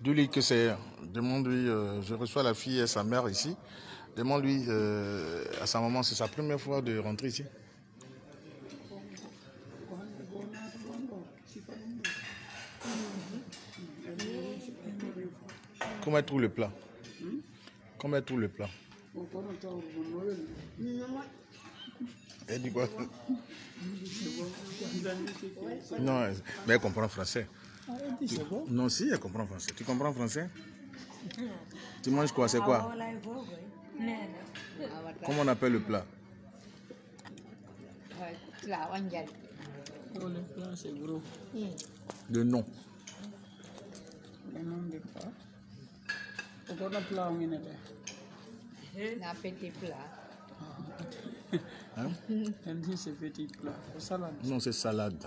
Dis-lui que c'est. Demande-lui, euh, je reçois la fille et sa mère ici. Demande-lui euh, à sa maman, c'est sa première fois de rentrer ici. Comment elle trouve le plat? Comment elle trouve le plat? Elle dit quoi? Non, mais elle comprend français. Non, si, elle comprend français. Tu comprends français? Tu manges quoi? C'est quoi? Comment on appelle le plat? Dần Pour le plat, c'est gros. Le nom. Le nom du plat. Pourquoi le plat on est là petit plat. Hein? Elle dit c'est petit plat. Salade. Non, c'est salade.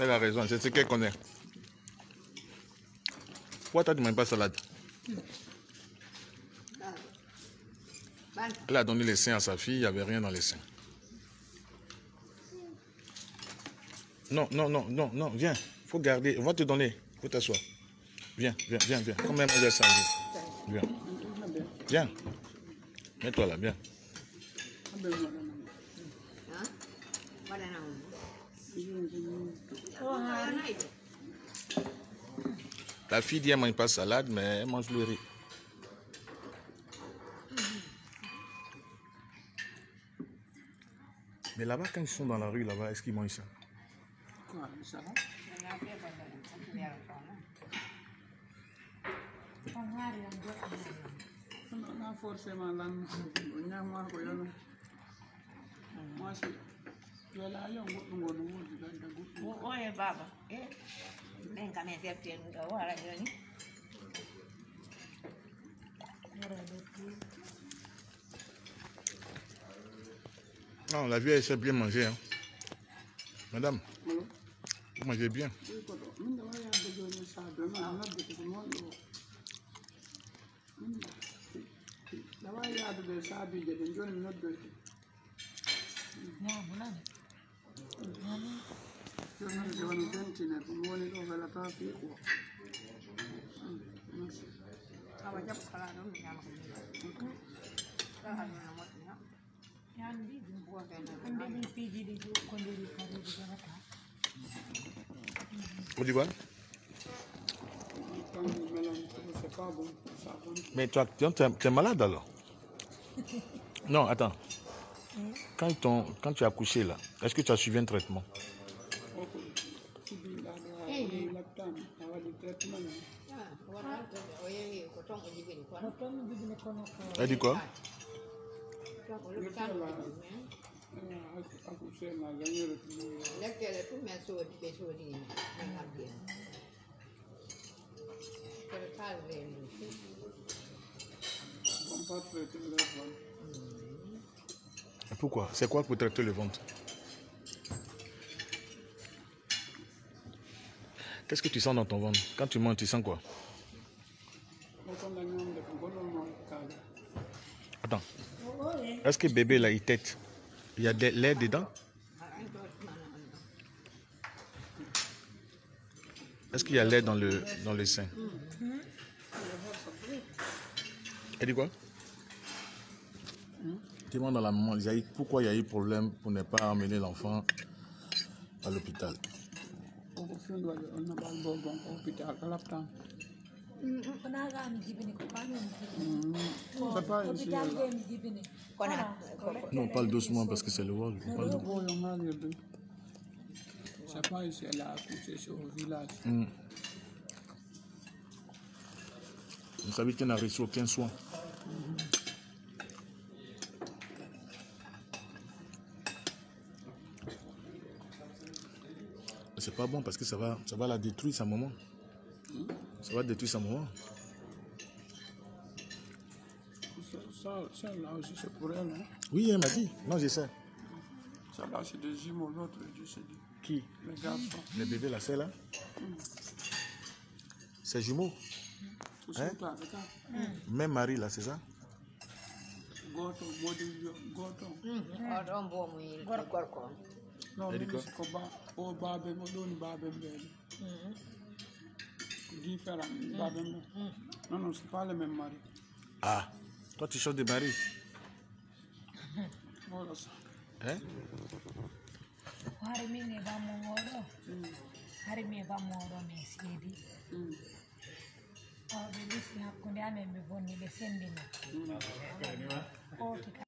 Elle a raison, c'est ce qu'elle connaît. Pourquoi toi tu ne pas salade? Elle a donné les seins à sa fille, il n'y avait rien dans les seins. Non, non, non, non, non, viens. faut garder. On va te donner. faut t'asseoir. Viens, viens, viens, viens. Comme même. Viens. Viens. Mets-toi là, viens. La fille dit elle ne mange pas de salade, mais elle mange le riz. Mais là-bas, quand ils sont dans la rue, là-bas, est-ce qu'ils mangent ça? Quoi, ça va? Non, non, forcément. Moi Non, la vie, elle sait bien manger. hein. Madame, vous mangez bien. Bon. Mais tu es, malade alors? Non, attends. Quand, tu as accouché là, est-ce que tu as suivi un traitement? Elle dit quoi? Pourquoi? C'est quoi pour traiter le ventre? Qu'est-ce que tu sens dans ton ventre? Quand tu manges, tu sens quoi? Attends. Est-ce que bébé là, il tête Il y a des lait dedans? Est-ce qu'il y a lait dans le, dans le sein? Elle dit quoi? Demande à la maman, il y a eu- pourquoi il y a eu problème pour ne pas emmener l'enfant à l'hôpital? Kono Non, on parle doucement parce que c'est le ngalirde c'est pas ici elle a accouché au village. Hmm. Vous savez qu'elle n'a reçu aucun soin. C'est pas bon parce que ça va, ça va la détruire sa maman. Ça va détruire sa maman. Ça, ça, là aussi, c'est pour elle. Hein. Oui, elle m'a dit. Non, je sais. Ça là, c'est des jumeaux. L'autre, je sais dit. Qui Les garçons. Le bébé, là, c'est là C'est jumeau. Tout Hein? ça, c'est ça. Même mari, là, c'est ça Non, Edi mais ko? ba, o babe mo ɗon babe mbele. Différent, babe mbele. Non, non, c'est pas le même mari. Ah, toi, tu changes de mari. Voilà ça. Hein hari min e bammo oɗo hari mi e bammo oɗo min seedi o ɓe ɗisi hakkude amen ɓe bonni ɓe sendina o tika